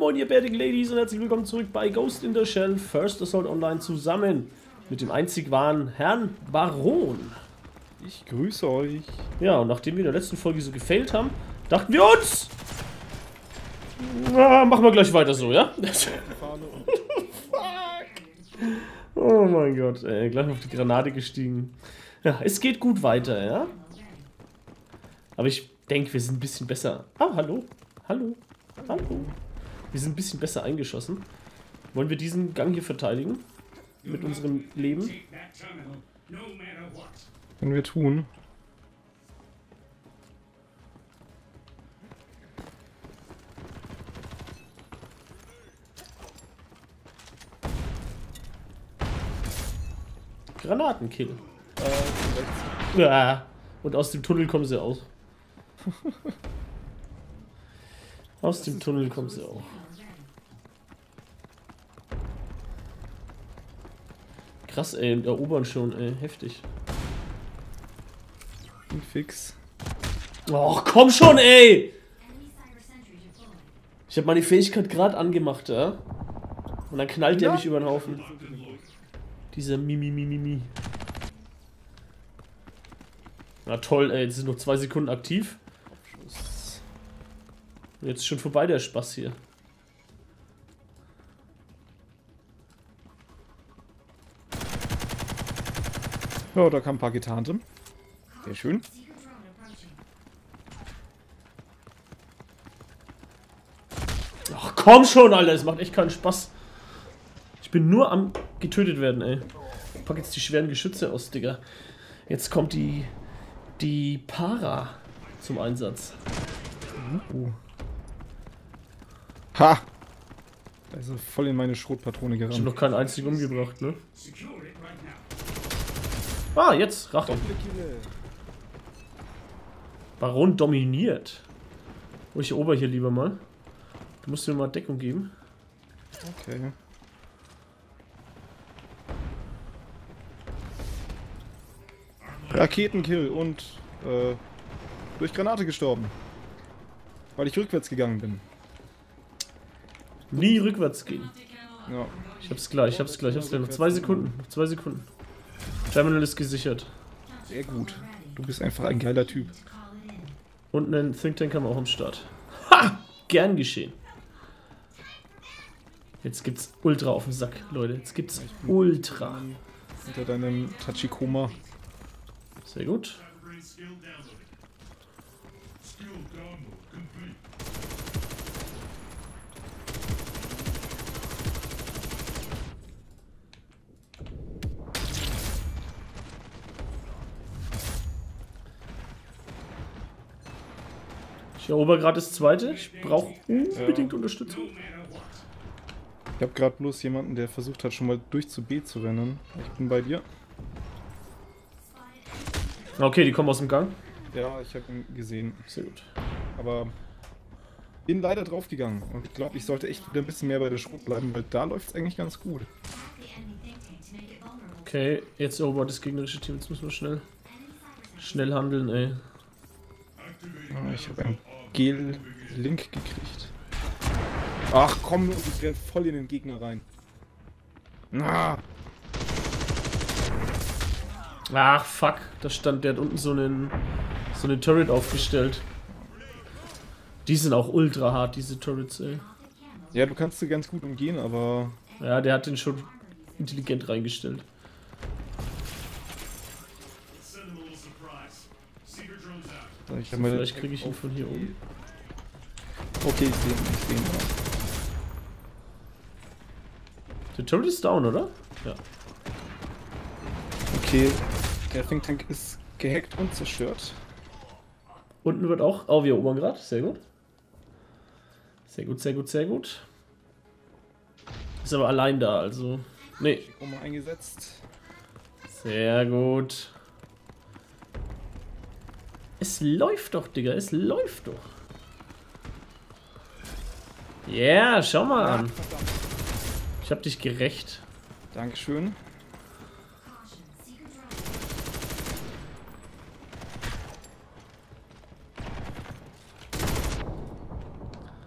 moin ihr bärtigen Ladies und herzlich willkommen zurück bei Ghost in the Shell First Assault Online zusammen mit dem einzig wahren Herrn Baron. Ich grüße euch. Ja, und nachdem wir in der letzten Folge so gefailt haben, dachten wir uns, na, machen wir gleich weiter so, ja? oh mein Gott, ey, gleich auf die Granate gestiegen. Ja, es geht gut weiter, ja? Aber ich denke, wir sind ein bisschen besser. Ah, hallo. Hallo. Hallo. Wir sind ein bisschen besser eingeschossen. Wollen wir diesen Gang hier verteidigen? Mit unserem Leben? Können wir tun. Granatenkill. Äh, ja. Und aus dem Tunnel kommen sie aus. aus dem Tunnel kommen sie auch. Krass, ey, erobern schon, ey, heftig. Bin fix. Och, komm schon, ey! Ich habe meine Fähigkeit gerade angemacht, ja? Und dann knallt der mich über den Haufen. Dieser Mimi, Mimi, Mimi. Na toll, ey, jetzt sind noch zwei Sekunden aktiv. Jetzt ist schon vorbei der Spaß hier. Ja, da kam ein paar Getarnte. Sehr schön. Ach komm schon, Alter, das macht echt keinen Spaß. Ich bin nur am getötet werden, ey. Ich pack jetzt die schweren Geschütze aus, Digga. Jetzt kommt die die Para zum Einsatz. Uh. Ha! Da ist er voll in meine Schrotpatrone Ich hab gerannt. noch keinen einzigen umgebracht, ne? Ah, jetzt Rache. Baron dominiert. Oh, ich erober hier lieber mal. Du musst mir mal Deckung geben. Okay. Raketenkill und äh, durch Granate gestorben. Weil ich rückwärts gegangen bin. Nie rückwärts gehen. Ja. Ich hab's gleich, ich hab's gleich, ich hab's gleich. Noch zwei Sekunden, noch zwei Sekunden. Terminal ist gesichert. Sehr gut. Du bist einfach ein geiler Typ. Und einen Think Tank haben wir auch am Start. Ha! Gern geschehen. Jetzt gibt's Ultra auf den Sack, Leute. Jetzt gibt's Ultra. Hinter deinem Tachikoma. Sehr gut. Ich erober gerade das zweite. Ich brauche unbedingt Unterstützung. Ich habe gerade bloß jemanden, der versucht hat, schon mal durch zu B zu rennen. Ich bin bei dir. Okay, die kommen aus dem Gang. Ja, ich habe ihn gesehen. Sehr gut. Aber bin leider draufgegangen. Und ich glaube, ich sollte echt wieder ein bisschen mehr bei der Schrot bleiben, weil da läuft es eigentlich ganz gut. Okay, jetzt erobert das gegnerische Team. Jetzt müssen wir schnell, schnell handeln, ey. Ich habe einen Gel-Link gekriegt. Ach komm, ich renn voll in den Gegner rein. Ah, Ach, fuck. Da stand, der hat unten so einen, so eine Turret aufgestellt. Die sind auch ultra hart, diese Turrets, ey. ja, du kannst sie ganz gut umgehen, aber Ja, der hat den schon intelligent reingestellt. Ich meine... Vielleicht kriege ich ihn von hier oben. Okay, ich sehe ihn, ich sehe ihn. Der Turret ist down, oder? Ja. Okay, der Think Tank ist gehackt und zerstört. Unten wird auch. Oh, wir erobern gerade. Sehr gut. Sehr gut, sehr gut, sehr gut. Ist aber allein da, also. Nee. Um eingesetzt. Sehr gut. Es läuft doch, Digga. Es läuft doch. Ja, yeah, schau mal Ah, an. Ich hab dich gerecht. Dankeschön.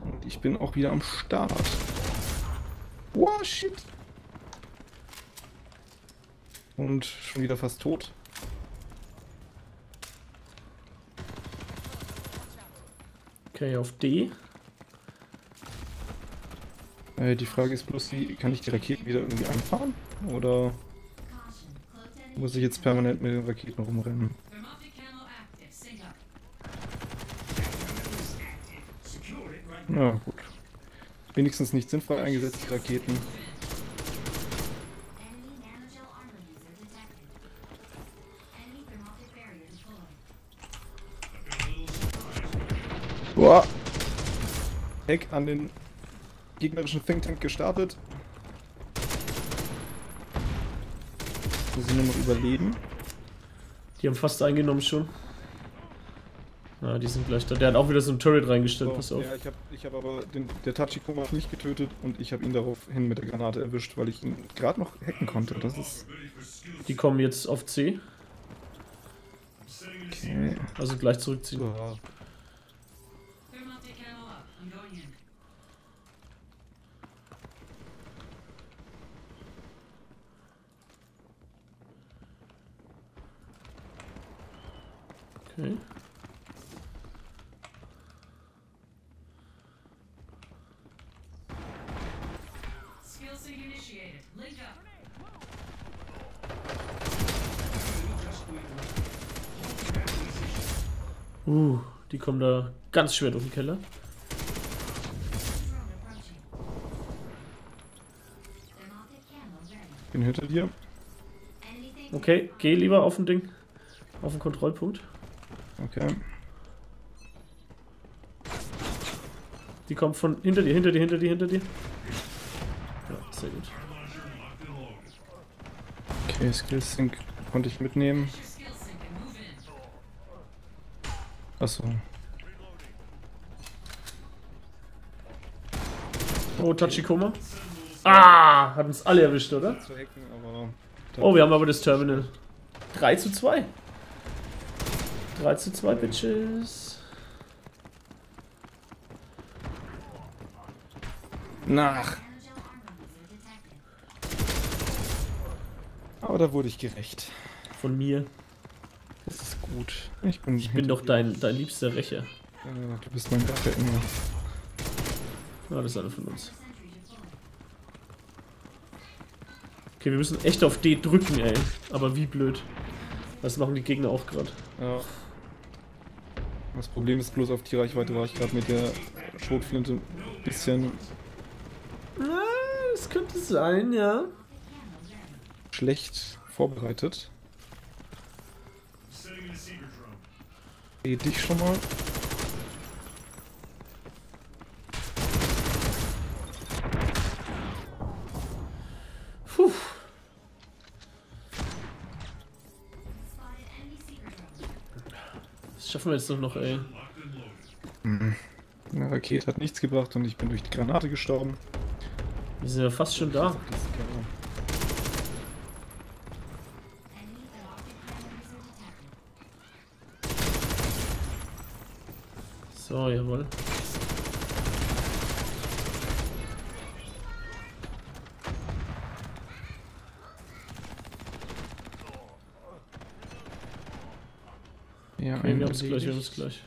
Und ich bin auch wieder am Start. Wow, shit. Und schon wieder fast tot. Okay, auf D. Äh, die Frage ist bloß, wie kann ich die Raketen wieder irgendwie anfahren? Oder muss ich jetzt permanent mit den Raketen rumrennen? Na gut. Wenigstens nicht sinnvoll eingesetzte Raketen. Boah. Heck an den gegnerischen Think Tank gestartet. Muss ich nur noch überleben. Die haben fast eingenommen schon. Ja, die sind gleich da. Der hat auch wieder so ein Turret reingestellt, So, pass auf. Ja, ich habe ich hab aber den, der Tachikoma mich getötet und ich habe ihn daraufhin mit der Granate erwischt, weil ich ihn gerade noch hacken konnte. Das ist Die kommen jetzt auf C, okay. also gleich zurückziehen. Ja. Up. Uh, die kommen da ganz schwer durch den Keller. Bin hinter dir. Okay, geh lieber auf den Ding. Auf den Kontrollpunkt. Okay. Die kommen von hinter dir, hinter dir, hinter dir, hinter dir. Ja, sehr gut. Okay, Skills Sync konnte ich mitnehmen. Achso. Oh, Tachikoma. Ah, hat uns alle erwischt, oder? Oh, wir haben aber das Terminal. 3 zu 2. 3 zu 2, Bitches. Nach. Aber da wurde ich gerecht. Von mir. Das ist gut. Ich bin, Ich bin doch dein, dein liebster Rächer. Äh, du bist mein Waffe immer. Ja, das ist einer von uns. Okay, wir müssen echt auf D drücken, ey. Aber wie blöd. Das machen die Gegner auch gerade. Ja. Das Problem ist bloß, auf die Reichweite war ich gerade mit der Schrotflinte ein bisschen Ah, das könnte sein, ja. schlecht vorbereitet. Seh dich schon mal. Schaffen wir jetzt doch noch, ey. Eine Rakete hat nichts gebracht und ich bin durch die Granate gestorben. Wir sind ja fast schon da. So, jawohl. Ja, Okay, wir haben es gleich, wir haben es gleich.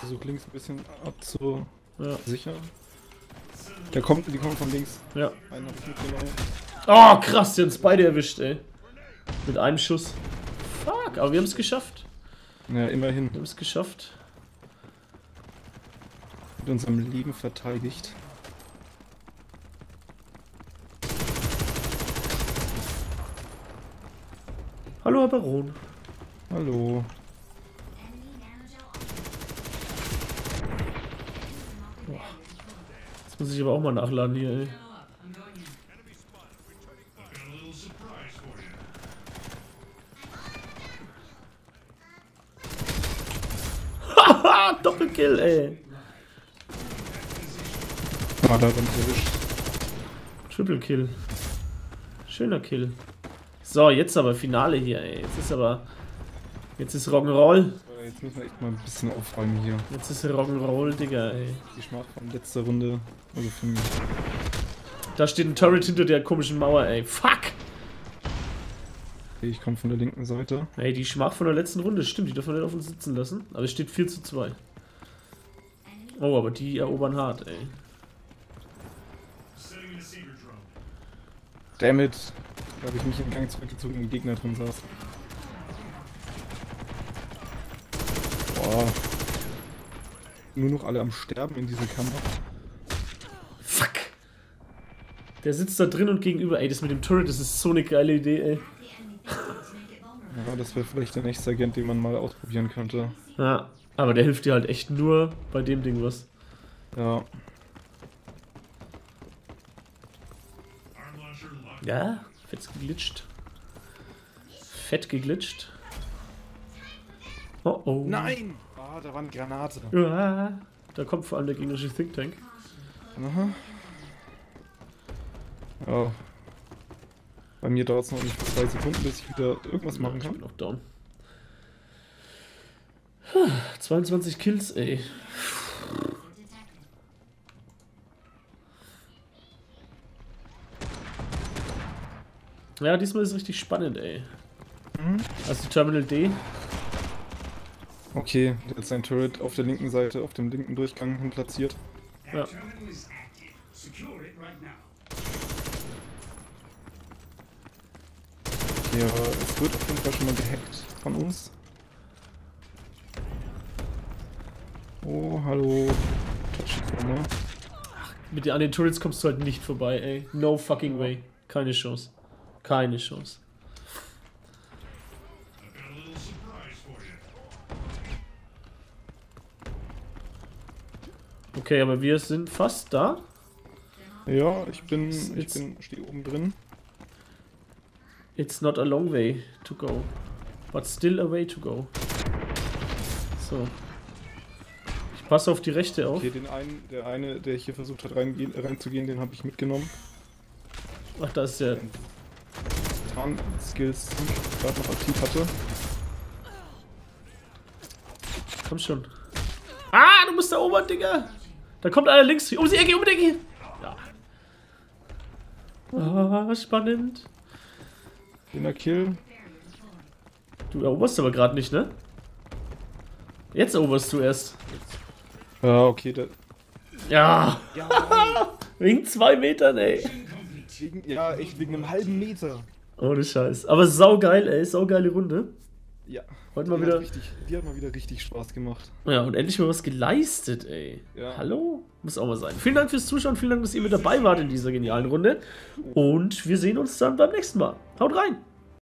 Versuch links ein bisschen abzusichern. Ja, Der kommt, die kommen von links. ja. Einen hab ich mitgenommen. Oh, krass, die haben uns beide erwischt, ey. Mit einem Schuss. Fuck, aber wir haben es geschafft. Ja, immerhin. Wir haben es geschafft. Mit unserem Leben verteidigt. Hallo, Herr Baron. Hallo. Jetzt muss ich aber auch mal nachladen hier, ey. Doppelkill, ey. Da bin ich erwischt. Triple Kill. Schöner Kill. So, jetzt aber Finale hier, ey. Jetzt ist aber. Jetzt ist Rock'n'Roll. Jetzt müssen wir echt mal ein bisschen aufräumen hier. Jetzt ist Rock'n'Roll, Digga, ey. Die Schmach von letzter Runde. Also für mich. Da steht ein Turret hinter der komischen Mauer, ey. Fuck! Okay, ich komme von der linken Seite. Ey, die Schmach von der letzten Runde, stimmt, die dürfen wir nicht auf uns sitzen lassen. Aber es steht 4 zu 2. Oh, aber die erobern hart, ey. Setting in Da habe ich mich in Gang zurückgezogen ein Gegner drin saß. Boah. Nur noch alle am Sterben in dieser Kammer. Fuck! Der sitzt da drin und gegenüber. Ey, das mit dem Turret, das ist so eine geile Idee, ey. Ja, das wäre vielleicht der nächste Agent, den man mal ausprobieren könnte. Ja, aber der hilft dir halt echt nur bei dem Ding was. Ja. Ja, fett geglitscht. Fett geglitscht. Oh oh. Nein! Ah, da war eine Granate. Ja, da kommt vor allem der gegnerische Think Tank. Aha. Ja. Bei mir dauert es noch nicht zwei Sekunden, bis ich wieder irgendwas machen Ich bin kann. noch down. Puh, 22 Kills, ey. Ja, diesmal ist es richtig spannend, ey. Mhm. Also Terminal D. Okay, der hat sein Turret auf der linken Seite, auf dem linken Durchgang hin platziert. Ja. Terminal is active. Secure it right now. Ja, es wird auf jeden Fall schon mal gehackt von uns. Oh, hallo. Tachikoma. Mit den, an den Turrets kommst du halt nicht vorbei, ey. No fucking way. Keine Chance. Keine Chance. Okay, aber wir sind fast da. Ja, ich bin, ich bin, stehe oben drin. It's not a long way to go. But still a way to go. So. Ich passe auf die rechte auf. Okay, den einen, der eine, der hier versucht hat reingehen, reinzugehen, den habe ich mitgenommen. Ach, da ist der. Tarn-Skills, die ich gerade noch aktiv hatte. Komm schon. Ah, du musst da oben, Digga. Da kommt einer links. Um die Ecke, um die Ecke. Ja. Ah, spannend. Den Kill. Du eroberst aber gerade nicht, ne? Jetzt eroberst du erst. Ja, okay, der. Ja. Ja, Wegen zwei Metern, ey. wegen, ja, echt wegen einem halben Meter. Ohne Scheiß. Aber saugeil, ey. Saugeile Runde. Ja. Heute mal die, wieder. Hat richtig, die hat mal wieder richtig Spaß gemacht. Ja, und endlich mal was geleistet, ey. Ja. Hallo? Muss auch mal sein. Vielen Dank fürs Zuschauen, vielen Dank, dass ihr mit dabei wart in dieser genialen Runde. Und wir sehen uns dann beim nächsten Mal. Haut rein!